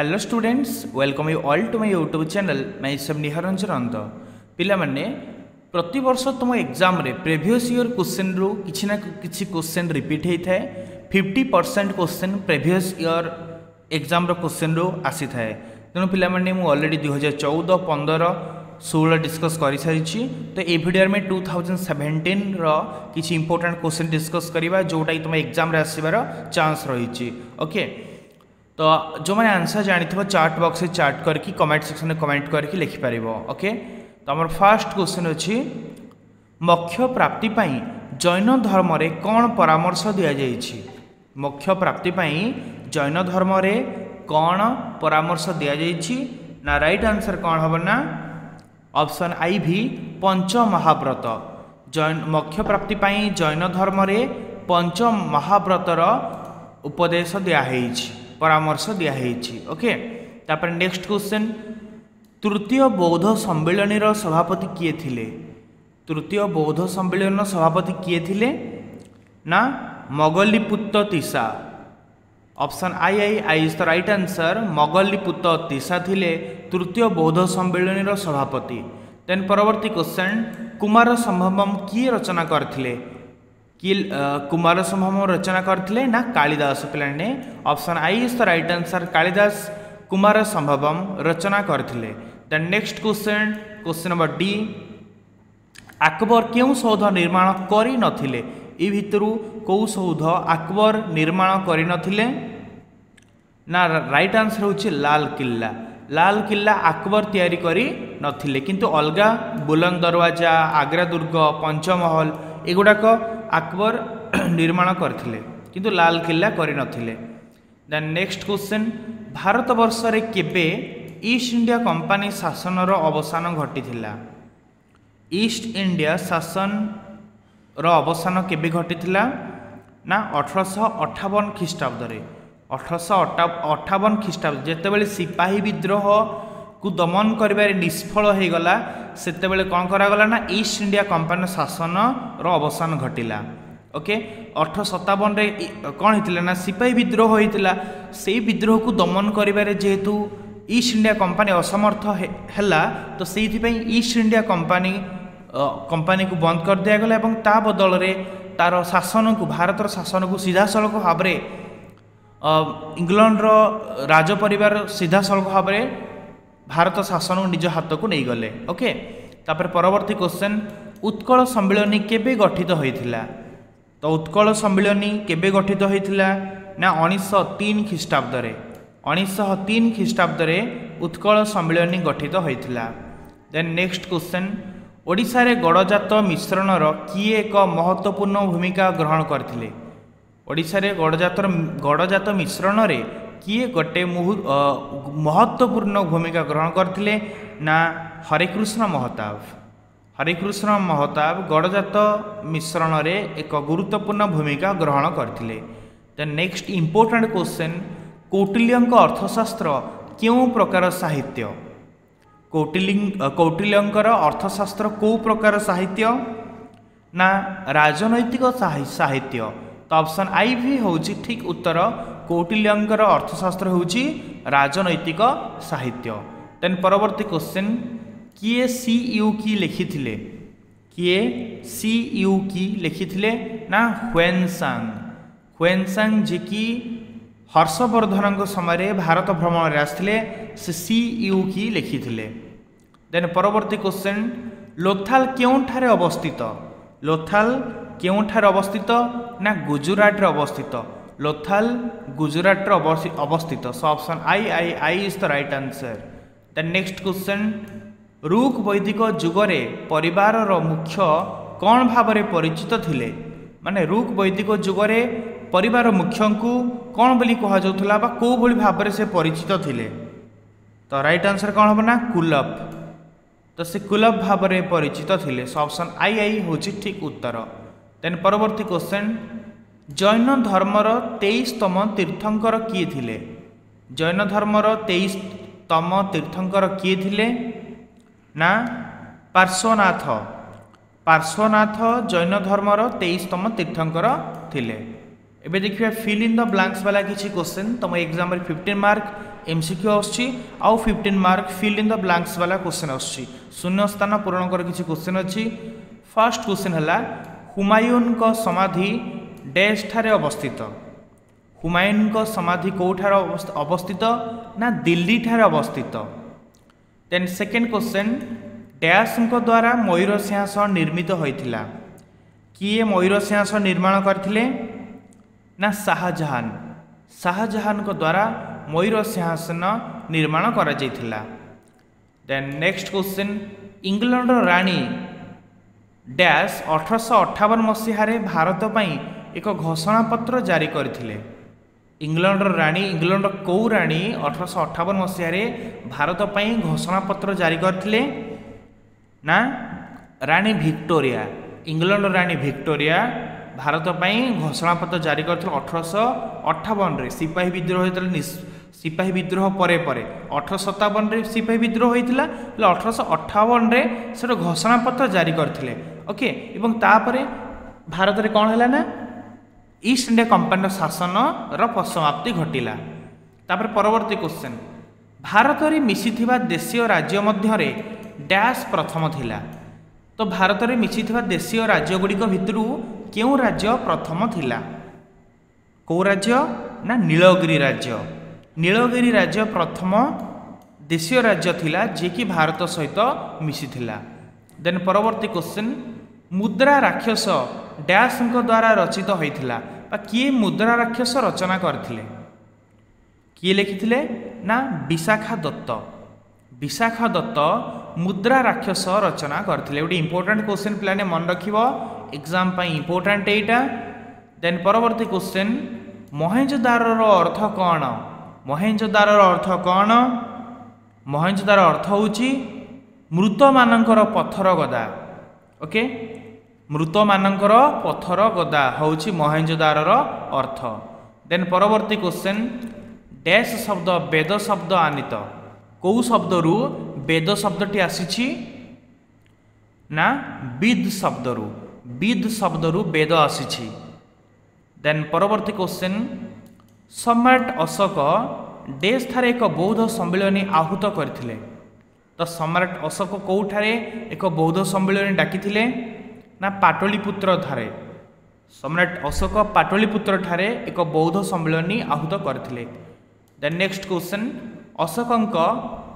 hello students welcome you all to my YouTube channel मैं सब निहारंजन अंत ପିଲାମାନେ ପ୍ରତିବର୍ଷ ତୁମ ଏକ୍ଜାମ୍ରେ ପ୍ରିଭିୟସ୍ ଇୟର୍ କୋଶ୍ଚିନ୍ରୁ କିଛି ନା କିଛି କୋଶ୍ଚିନ୍ ରିପିଟ୍ ହୋଇଥାଏ fifty percent question previous year ଏକ୍ଜାମ୍ର କୋଶ୍ଚିନ୍ରୁ ଆସିଥାଏ ତେଣୁ ପିଲାମାନେ ମୁଁ ଅଲରେଡ଼ି ଦୁଇହଜାର ଚଉଦ ପନ୍ଦର ଷୋହଳ ଡିସ୍କସ୍ କରିସାରିଛି ତ ଏ ଭିଡ଼ିଓରେ ଆମେ ଟୁ ଥାଉଜେଣ୍ଡ ସେଭେଣ୍ଟିନ୍ର କିଛି ଇମ୍ପୋର୍ଟାଣ୍ଟ କୋଶ୍ଚିନ୍ ଡିସ୍କସ୍ କରିବା ଯେଉଁଟାକି ତୁମ ଏକ୍ଜାମ୍ରେ ଆସିବାର ଚାନ୍ସ ରହିଛି ଓକେ তো ଯେଉଁମାନେ ଆନ୍ସର୍ ଜାଣିଥିବ ଚାଟ୍ ବକ୍ସରେ ଚାଟ୍ କରିକି କମେଣ୍ଟ ସେକ୍ସନରେ କମେଣ୍ଟ କରିକି ଲେଖିପାରିବ ଓକେ ତ ଆମର ଫାର୍ଷ୍ଟ କ୍ୱେଶ୍ଚନ୍ ଅଛି ମୋକ୍ଷ ପ୍ରାପ୍ତି ପାଇଁ ଜୈନ ଧର୍ମରେ କ'ଣ ପରାମର୍ଶ ଦିଆଯାଇଛି ମୋକ୍ଷ ପ୍ରାପ୍ତି ପାଇଁ ଜୈନ ଧର୍ମରେ କ'ଣ ପରାମର୍ଶ ଦିଆଯାଇଛି ନା ରାଇଟ୍ ଆନ୍ସର୍ କ'ଣ ହେବ ନା ଅପସନ୍ ଆଇ ଭି ପଞ୍ଚ ମହାବ୍ରତ ଜୈନ ମୋକ୍ଷ ପ୍ରାପ୍ତି ପାଇଁ ଜୈନ ଧର୍ମରେ ପଞ୍ଚ ମହାବ୍ରତର ଉପଦେଶ ଦିଆହେଇଛି ପରାମର୍ଶ ଦିଆହେଇଛି ଓକେ ତାପରେ ନେକ୍ସଟ କ୍ୱେଶ୍ଚିନ୍ ତୃତୀୟ ବୌଦ୍ଧ ସମ୍ମିଳନୀର ସଭାପତି କିଏ ଥିଲେ ତୃତୀୟ ବୌଦ୍ଧ ସମ୍ମିଳନୀର ସଭାପତି କିଏ ଥିଲେ ନା Moggaliputta Tissa option I I I is the right answer Moggaliputta Tissa ଥିଲେ ତୃତୀୟ ବୌଦ୍ଧ ସମ୍ମିଳନୀର ସଭାପତି ଦେନ୍ ପରବର୍ତ୍ତୀ କ୍ୱେଶ୍ଚନ୍ କୁମାର ସମ୍ଭବମ୍ କିଏ ରଚନା କରିଥିଲେ କିଏ କୁମାର ସମ୍ଭମ ରଚନା କରିଥିଲେ ନା କାଳିଦାସ ପିଲାମାନେ option I is the right answer Kalidas Kumara Sambhavam ରଚନା କରିଥିଲେ then next question question number D Akbar কেউ সৌধ নির্মাণ করে নথিলে এ ভিতরু কেউ সৌধ আকবর নির্মাণ করে নথিলে না রাইট আনসর হচ্ছে লাল কিল্লা লাল কিল্লা আকবর তৈরি করে নথিলে কিন্তু অলগা বুলন্দ দরওয়াজা আগ্রা দুর্গ পঞ্চমহল এগুড়াক আকবর নির্মাণ করে কিন্তু লাল কিল্লা করে দেন নেক্সট কোশ্চেন ভারতবর্ষের কেবে ইস্ট ইন্ডিয়া কোম্পানি শাসনর অবসান ঘটি ইস্ট ইন্ডিয়া শাসনর অবসান কেবে ঘটি না অঠরশ অঠাবন খ্রিস্টাব্দরে অঠরশ অঠাবন খ্রিস্টাব্দ যেতবে সিপাহী বিদ্রোহ କୁ ଦମନ କରିବାରେ ନିଷ୍ଫଳ ହୋଇଗଲା ସେତେବେଳେ କ'ଣ କରାଗଲା ନା ଇଷ୍ଟ ଇଣ୍ଡିଆ କମ୍ପାନୀର ଶାସନର ଅବସାନ ଘଟିଲା ଓକେ ଅଠର ସତାବନରେ କ'ଣ ହେଇଥିଲା ନା ସିପାହୀ ବିଦ୍ରୋହ ହୋଇଥିଲା ସେହି ବିଦ୍ରୋହକୁ ଦମନ କରିବାରେ ଯେହେତୁ ଇଷ୍ଟ ଇଣ୍ଡିଆ କମ୍ପାନୀ ଅସମର୍ଥ ହେଲା ତ ସେଇଥିପାଇଁ ଇଷ୍ଟ ଇଣ୍ଡିଆ କମ୍ପାନୀ କମ୍ପାନୀକୁ ବନ୍ଦ କରି ଦିଆଗଲା ଏବଂ ତା ବଦଳରେ ତା'ର ଶାସନକୁ ଭାରତର ଶାସନକୁ ସିଧାସଳଖ ଭାବରେ ଇଂଲଣ୍ଡର ରାଜ ପରିବାର ସିଧାସଳଖ ଭାବରେ ଭାରତ ଶାସନକୁ ନିଜ ହାତକୁ ନେଇଗଲେ ଓକେ ତାପରେ ପରବର୍ତ୍ତୀ କୋଶ୍ଚେନ୍ ଉତ୍କଳ ସମ୍ମିଳନୀ କେବେ ଗଠିତ ହୋଇଥିଲା ତ ଉତ୍କଳ ସମ୍ମିଳନୀ କେବେ ଗଠିତ ହୋଇଥିଲା ନା ଉଣେଇଶହ ତିନି ଖ୍ରୀଷ୍ଟାବ୍ଦରେ ଉଣେଇଶହ ତିନି ଖ୍ରୀଷ୍ଟାବ୍ଦରେ ଉତ୍କଳ ସମ୍ମିଳନୀ ଗଠିତ ହୋଇଥିଲା ଦେନ୍ ନେକ୍ସଟ କୋଶ୍ଚେନ୍ ଓଡ଼ିଶାରେ ଗଡ଼ଜାତ ମିଶ୍ରଣର କିଏ ଏକ ମହତ୍ୱପୂର୍ଣ୍ଣ ଭୂମିକା ଗ୍ରହଣ କରିଥିଲେ ଓଡ଼ିଶାରେ ଗଡ଼ଜାତ ଗଡ଼ଜାତ ମିଶ୍ରଣରେ कि गोटे महत्वपूर्ण भूमिका ग्रहण गरि हरेकृष्ण महताब हरेकृष्ण महताब गडजात मिश्रण मिश्रणले एक गुरुत्वपूर्ण भूमिका ग्रहण the next important question Kautilya Arthashastra केही प्रकार साहित्य कौटिल्य अर्थशास्त्र को प्रकार साहित्य ना राजनैतिक साहित्य त अप्सन आइ भि हौ ठिक उत्तर কৌটিল্যঙ্কর অর্থশাস্ত্র হচ্ছে রাজনৈতিক সাহিত্য দেন পরবর্তী কোশ্চেন কি সি ইউ কি লিখিলে কি সি ইউ কি লিখিলে না হুয়েনসাং হুয়েনসাং যে কি হর্ষবর্ধন সময় ভারত ভ্রমণে আসলে সে সি ইউ কি লিখিলে দেন পরবর্তী কোশ্চেন লোথাল কেউঠার অবস্থিত লোথাল কেউঠার অবস্থিত না গুজরাটে অবস্থিত ଲୋଥାଲ ଗୁଜୁରାଟରେ ଅବସ୍ଥିତ ସ option I I I is the right answer then next question ରୁକ୍ ବୈଦିକ ଯୁଗରେ ପରିବାରର ମୁଖ୍ୟ କ'ଣ ଭାବରେ ପରିଚିତ ଥିଲେ ମାନେ ରୁକ୍ ବୈଦିକ ଯୁଗରେ ପରିବାର ମୁଖ୍ୟଙ୍କୁ କ'ଣ ବୋଲି କୁହାଯାଉଥିଲା ବା କେଉଁଭଳି ଭାବରେ ସେ ପରିଚିତ ଥିଲେ ତ ରାଇଟ୍ ଆନ୍ସର କ'ଣ ହେବ ନା କୁଲପ ତ ସେ କୁଲପ ଭାବରେ ପରିଚିତ ଥିଲେ ସ ଅପ୍ସନ୍ ଆଇ ଆଇ ହେଉଛି ଠିକ୍ ଉତ୍ତର ଦେନ୍ ପରବର୍ତ୍ତୀ କ୍ୱେଶ୍ଚନ୍ ଜୈନ ଧର୍ମର ତେଇଶତମ ତୀର୍ଥଙ୍କର କିଏ ଥିଲେ ଜୈନ ଧର୍ମର ତେଇଶତମ ତୀର୍ଥଙ୍କର କିଏ ଥିଲେ ନା ପାର୍ଶ୍ୱନାଥ ପାର୍ଶ୍ୱନାଥ ଜୈନ ଧର୍ମର ତେଇଶତମ ତୀର୍ଥଙ୍କର ଥିଲେ ଏବେ ଦେଖିବା ଫିଲ୍ ଇନ୍ ଦ ବ୍ଲାଙ୍କସ୍ ବାଲା କିଛି କୋଶ୍ଚିନ୍ ତୁମ ଏକ୍ଜାମ୍ରେ ଫିଫ୍ଟିନ୍ ମାର୍କ ଏମ୍ସିକ୍ୟୁ ଆସୁଛି ଆଉ fifteen mark fill in the blanks ବାଲା କୋଶ୍ଚିନ୍ ଆସୁଛି ଶୂନ୍ୟ ସ୍ଥାନ ପୂରଣଙ୍କର କିଛି କୋଶ୍ଚିନ୍ ଅଛି ଫାର୍ଷ୍ଟ କୋଶ୍ଚିନ୍ ହେଲା ହୁମାୟୁନଙ୍କ ସମାଧି ଡେସ୍ ଅବସ୍ଥିତ ହୁମାୟୁନଙ୍କ ସମାଧି କେଉଁଠାରେ ଅବସ୍ଥିତ ନା ଦିଲ୍ଲୀଠାରେ ଅବସ୍ଥିତ ଦେନ୍ ସେକେଣ୍ଡ କ୍ୱେଶ୍ଚନ୍ ଡ୍ୟାସ୍ଙ୍କ ଦ୍ୱାରା ମୟୂର ସିଂହାସନ ନିର୍ମିତ ହୋଇଥିଲା କିଏ ମୟୂର ସିଂହାସନ ନିର୍ମାଣ କରିଥିଲେ ନା ଶାହାଜାହାନ ଶାହାଜାହାନଙ୍କ ଦ୍ୱାରା ମୟୂର ସିଂହାସନ ନିର୍ମାଣ କରାଯାଇଥିଲା ଦେନ୍ ନେକ୍ସଟ କ୍ୱେଶ୍ଚିନ୍ ଇଂଲଣ୍ଡର ରାଣୀ ଡ୍ୟାସ୍ ଅଠରଶହ ଅଠାବନ ମସିହାରେ ଭାରତ ପାଇଁ ଏକ ଘୋଷଣାପତ୍ର ଜାରି କରିଥିଲେ ଇଂଲଣ୍ଡର ରାଣୀ ଇଂଲଣ୍ଡର କେଉଁ ରାଣୀ ଅଠରଶହ ଅଠାବନ ମସିହାରେ ଭାରତ ପାଇଁ ଘୋଷଣାପତ୍ର ଜାରି କରିଥିଲେ ନା ରାଣୀ ଭିକ୍ଟୋରିଆ ଇଂଲଣ୍ଡର ରାଣୀ ଭିକ୍ଟୋରିଆ ଭାରତ ପାଇଁ ଘୋଷଣାପତ୍ର ଜାରି କରିଥିଲେ ଅଠରଶହ ଅଠାବନରେ ସିପାହୀ ବିଦ୍ରୋହ ଯେତେବେଳେ ସିପାହୀ ବିଦ୍ରୋହ ପରେ ପରେ ଅଠରଶହ ସତାବନରେ ସିପାହୀ ବିଦ୍ରୋହ ହୋଇଥିଲା ହେଲେ ଅଠରଶହ ଅଠାବନରେ ସେଟା ଘୋଷଣାପତ୍ର ଜାରି କରିଥିଲେ ଓକେ ଏବଂ ତାପରେ ଭାରତରେ କ'ଣ ହେଲା ନା ଇଷ୍ଟ ଇଣ୍ଡିଆ କମ୍ପାନୀର ଶାସନର ସମାପ୍ତି ଘଟିଲା ତାପରେ ପରବର୍ତ୍ତୀ କୋଶ୍ଚେନ୍ ଭାରତରେ ମିଶିଥିବା ଦେଶୀୟ ରାଜ୍ୟ ମଧ୍ୟରେ ଡ୍ୟାସ୍ ପ୍ରଥମ ଥିଲା ତ ଭାରତରେ ମିଶିଥିବା ଦେଶୀୟ ରାଜ୍ୟଗୁଡ଼ିକ ଭିତରୁ କେଉଁ ରାଜ୍ୟ ପ୍ରଥମ ଥିଲା କେଉଁ ରାଜ୍ୟ ନା ନୀଳଗିରି ରାଜ୍ୟ ନୀଳଗିରି ରାଜ୍ୟ ପ୍ରଥମ ଦେଶୀୟ ରାଜ୍ୟ ଥିଲା ଯିଏକି ଭାରତ ସହିତ ମିଶିଥିଲା ଦେନ୍ ପରବର୍ତ୍ତୀ କୋଶ୍ଚିନ୍ ମୁଦ୍ରା ରାକ୍ଷସ ଡ୍ୟାସ୍ଙ୍କ ଦ୍ୱାରା ରଚିତ ହୋଇଥିଲା ବା କିଏ ମୁଦ୍ରା ରାକ୍ଷସ ରଚନା କରିଥିଲେ କିଏ ଲେଖିଥିଲେ ନା ବିଶାଖା ଦତ୍ତ ବିଶାଖା ଦତ୍ତ ମୁଦ୍ରା ରାକ୍ଷସ ରଚନା କରିଥିଲେ ଗୋଟେ ଇମ୍ପୋର୍ଟାଣ୍ଟ କୋଶ୍ଚିନ୍ ପିଲାମାନେ ମନେ ରଖିବ ଏକ୍ଜାମ୍ ପାଇଁ ଇମ୍ପୋର୍ଟାଣ୍ଟ ଏଇଟା ଦେନ୍ ପରବର୍ତ୍ତୀ କୋଶ୍ଚିନ୍ ମହେଞ୍ଜୋଦାରର ଅର୍ଥ କ'ଣ ମହେଞ୍ଜୋଦାରର ଅର୍ଥ କ'ଣ ମହେଞ୍ଜୋଦାର ଅର୍ଥ ହେଉଛି ମୃତମାନଙ୍କର ପଥର ଗଦା ଓକେ ମୃତମାନଙ୍କର ପଥର ଗଦା ହେଉଛି ମହେଞ୍ଜଦାରର ଅର୍ଥ ଦେନ୍ ପରବର୍ତ୍ତୀ କୋଶ୍ଚେନ୍ ଡେସ୍ ଶବ୍ଦ ବେଦ ଶବ୍ଦ ଆନିତ କେଉଁ ଶବ୍ଦରୁ ବେଦ ଶବ୍ଦଟି ଆସିଛି ନା ବିଦ୍ ଶବ୍ଦରୁ ବିଦ୍ ଶବ୍ଦରୁ ବେଦ ଆସିଛି ଦେନ୍ ପରବର୍ତ୍ତୀ କୋଶ୍ଚେନ୍ ସମ୍ରାଟ ଅଶୋକ ଡେସ୍ ଠାରେ ଏକ ବୌଦ୍ଧ ସମ୍ମିଳନୀ ଆହୁତ କରିଥିଲେ ତ ସମ୍ରାଟ ଅଶୋକ କେଉଁଠାରେ ଏକ ବୌଦ୍ଧ ସମ୍ମିଳନୀ ଡାକିଥିଲେ ନା ପାଟଳୀପୁତ୍ର ଠାରେ ସମ୍ରାଟ ଅଶୋକ ପାଟଳୀପୁତ୍ର ଠାରେ ଏକ ବୌଦ୍ଧ ସମ୍ମିଳନୀ ଆହୁତ କରିଥିଲେ ଦେନ୍ ନେକ୍ସଟ କ୍ୱେଶ୍ଚନ୍ ଅଶୋକଙ୍କ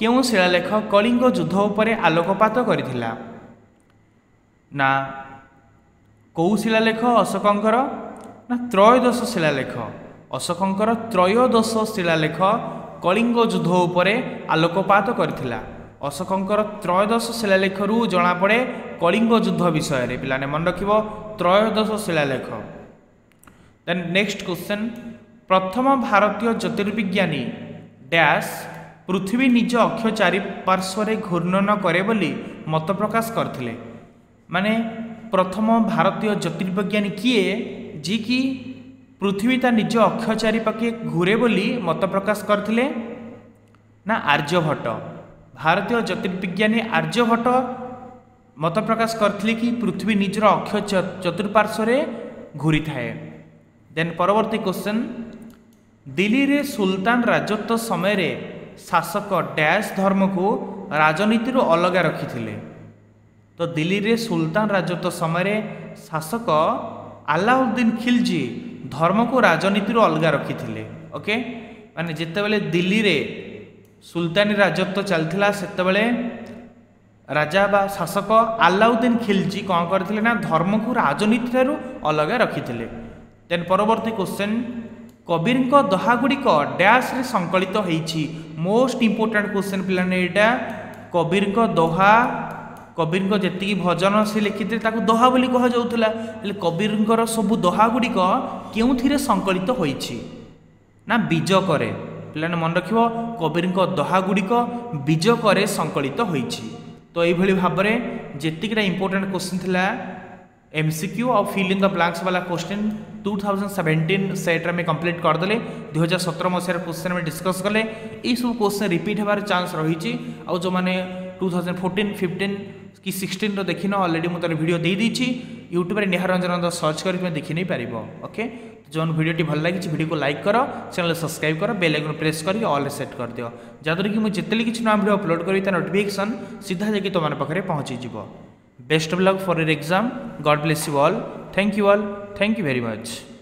କେଉଁ ଶିଳାଲେଖ କଳିଙ୍ଗ ଯୁଦ୍ଧ ଉପରେ ଆଲୋକପାତ କରିଥିଲା ନା କେଉଁ ଶିଳାଲେଖ ଅଶୋକଙ୍କର ନା ତ୍ରୟୋଦଶ ଶିଳାଲେଖ ଅଶୋକଙ୍କର ତ୍ରୟୋଦଶ ଶିଳାଲେଖ କଳିଙ୍ଗ ଯୁଦ୍ଧ ଉପରେ ଆଲୋକପାତ କରିଥିଲା ଅଶୋକଙ୍କର ତ୍ରୟୋଦଶ ଶିଳାଲେଖରୁ ଜଣାପଡ଼େ কলিঙ্গ যুদ্ধ বিষয়ে পিলানে মনে রাখব ত্রয়োদশ শিলালেখ দেন নেক্সট কোশ্চেন প্রথম ভারতীয় জ্যোতির্বিজ্ঞানী ড্যাশ পৃথিবী নিজ অক্ষ চারিপার্শ্বরে ঘূর্ণন করে বলে মত প্রকাশ করলে মানে প্রথম ভারতীয় জ্যোতির্বিজ্ঞানী কি যে কি পৃথিবী তা নিজ অক্ষ চারিপাখে ঘুরে বলে মত প্রকাশ করলে না আর্যভট্ট ভারতীয় জ্যোতির্বিজ্ঞানী আর্যভট্ট মত প্রকাশ করলে কি পৃথিবী নিজের অক্ষ চতুর্শ্বরে ঘুরি থাকে দেন পরবর্তী কোশ্চেন দিল্লীরে সুলতান রাজত্ব সময় শাসক ড্যাশ ধর্মক রাজনীতির অলগা রক্ষিলে তো দিল্লীরে সুলতান রাজত্ব সময় শাসক আলাউদ্দিন খিলজি ধর্মক রাজনীতির অলগা রক্ষিলে ওকে মানে যেতবে দিল্লীরে সুলতানী রাজত্ব চাল সেতবে ରାଜା ବା ଶାସକ ଆଲାଉଦ୍ଦିନ ଖିଲଜି କ'ଣ କରିଥିଲେ ନା ଧର୍ମକୁ ରାଜନୀତି ଠାରୁ ଅଲଗା ରଖିଥିଲେ ଦେନ୍ ପରବର୍ତ୍ତୀ କ୍ୱେଶ୍ଚନ୍ କବିରଙ୍କ ଦହାଗୁଡ଼ିକ ଡ୍ୟାସ୍ରେ ସଂକଳିତ ହେଇଛି ମୋଷ୍ଟ ଇମ୍ପୋର୍ଟାଣ୍ଟ କ୍ୱେଶ୍ଚନ୍ ପିଲାମାନେ ଏଇଟା କବିରଙ୍କ ଦୋହା କବିରଙ୍କ ଯେତିକି ଭଜନ ସେ ଲେଖିଥିଲେ ତାକୁ ଦୋହା ବୋଲି କୁହାଯାଉଥିଲା ହେଲେ କବିରଙ୍କର ସବୁ ଦୋହାଗୁଡ଼ିକ କେଉଁଥିରେ ସଂକଳିତ ହୋଇଛି ନା ବିଜକରେ ପିଲାମାନେ ମନେ ରଖିବ କବିରଙ୍କ ଦୋହାଗୁଡ଼ିକ ବିଜକରେ ସଂକଳିତ ହୋଇଛି तो তো এইভাবে ভাবে যেতিকটা ইম্পর্টাট কোশ্চিন লা एमसीक्यू और फिल इन द ब्लांक्स वाला क्वेश्चन 2017 सेट्रे आम कम्प्लीट करदे दुई हजार सतर मसीहार क्वेश्चन आम डिस्कस कले सब क्वेश्चन रिपीट होबार चान्स रही आउ जो मैंने टू थाउजेंड फोर्टन फिफ्टन कि सिक्सटीन रिखिन अलरेडी मुझे भिडियो दे ୟୁଟ୍ୟୁବରେ ନିହାରଞ୍ଜନ ସର୍ଚ୍ଚ କରିକି ଦେଖି ନେଇପାରିବ ଓକେ ଯେଉଁ ଭିଡ଼ିଓଟି ଭଲ ଲାଗିଛି ଭିଡ଼ିଓକୁ ଲାଇକ୍ କର ଚ୍ୟାନେଲ୍ ସବସ୍କ୍ରାଇବ୍ କର ବେଲ୍ ଆଇକନ୍ ପ୍ରେସ୍ କରିକି ଅଲ୍ରେ ସେଟ୍ କରିଦିଅ ଯାହାଦ୍ୱାରା କି ମୁଁ ଯେତେବେଳେ କିଛି ନୂଆ ଭିଡ଼ିଓ ଅପଲୋଡ଼ କରିବି ତା ନୋଟିଫିକେସନ୍ ସିଧା ଯାଇକି ତୁମମାନଙ୍କ ପାଖରେ ପହଞ୍ଚିଯିବ best of luck for your exam God bless you all thank you all thank you very much